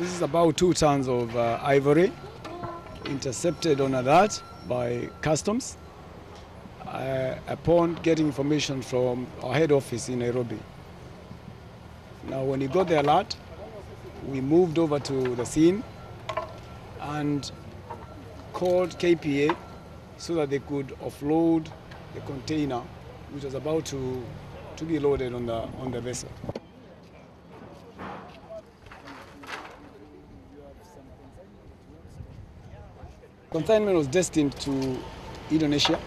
This is about two tons of uh, ivory intercepted on a that by customs uh, upon getting information from our head office in Nairobi. Now, when we got the alert, we moved over to the scene and called KPA so that they could offload the container which was about to, to be loaded on the, on the vessel. Consignment was destined to Indonesia,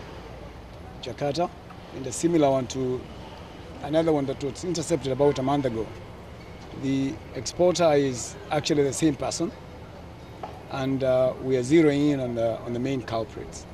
Jakarta, and a similar one to another one that was intercepted about a month ago. The exporter is actually the same person, and uh, we are zeroing in on the, on the main culprits.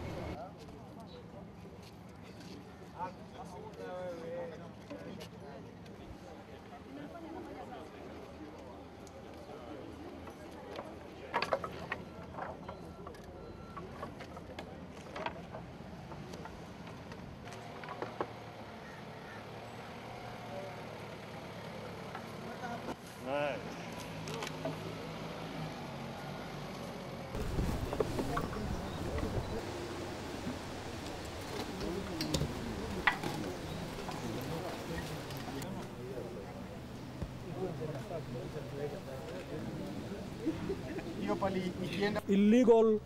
Illegal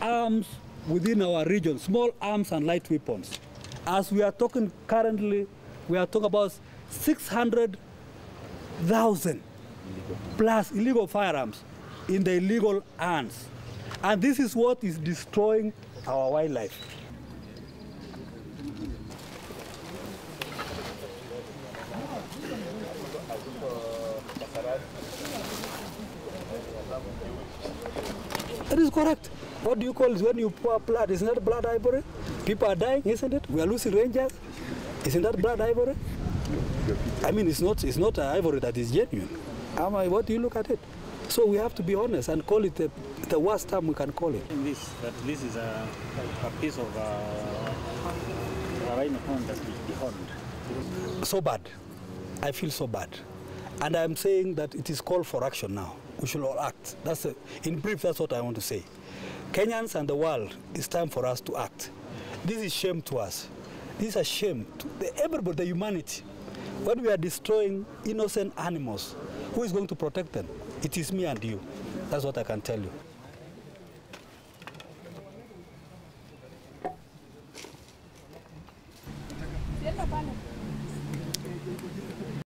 arms within our region, small arms and light weapons. As we are talking currently, we are talking about 600,000 plus illegal firearms in the illegal hands. And this is what is destroying our wildlife. That is correct. What do you call it when you pour blood? Isn't that blood ivory? People are dying, isn't it? We are losing rangers. Isn't that blood ivory? I mean, it's not, it's not ivory that is genuine. Am I, what do you look at it? So we have to be honest and call it the, the worst term we can call it. this that this is a, a piece of uh, a rhino horn that is will be horned. So bad. I feel so bad. And I'm saying that it is called for action now. We should all act. That's a, in brief, that's what I want to say. Kenyans and the world, it's time for us to act. This is shame to us. This is a shame to the, everybody, the humanity. When we are destroying innocent animals, who is going to protect them? It is me and you. That's what I can tell you.